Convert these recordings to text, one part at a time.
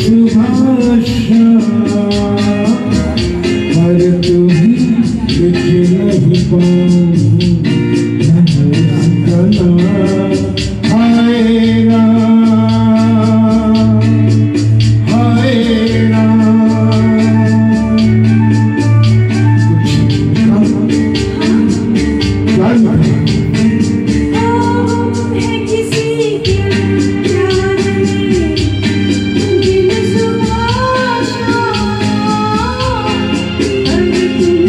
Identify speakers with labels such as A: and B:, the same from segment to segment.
A: सुभाषा पाऊं
B: पर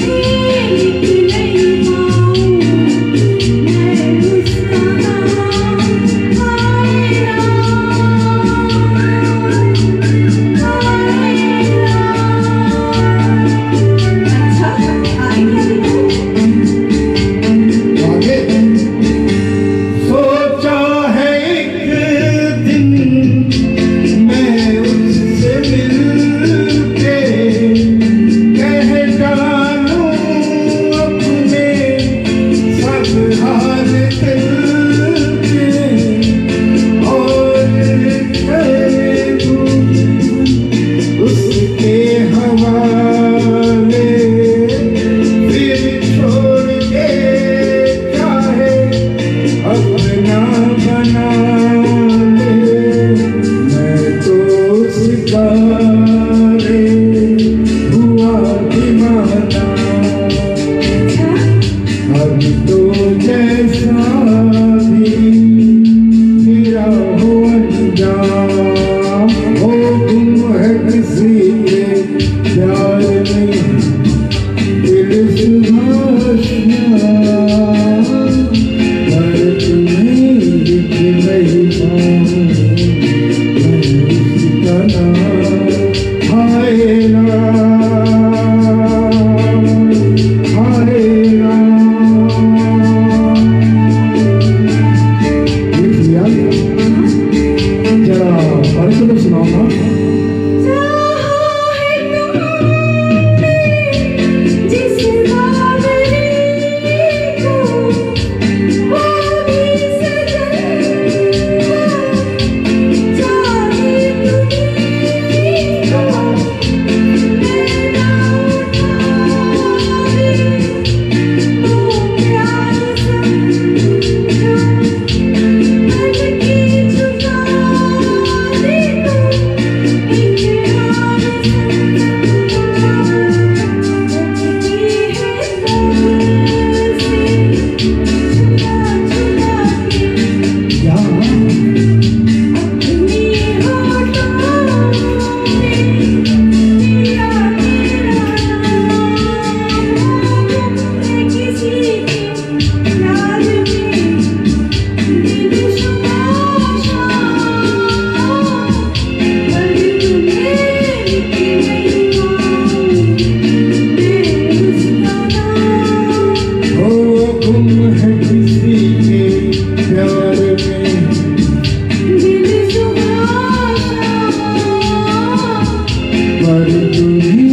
A: पर तुम्हें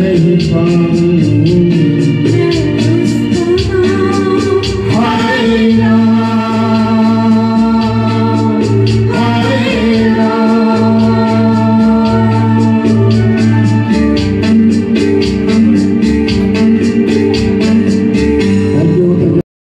A: नहीं पाऊँगा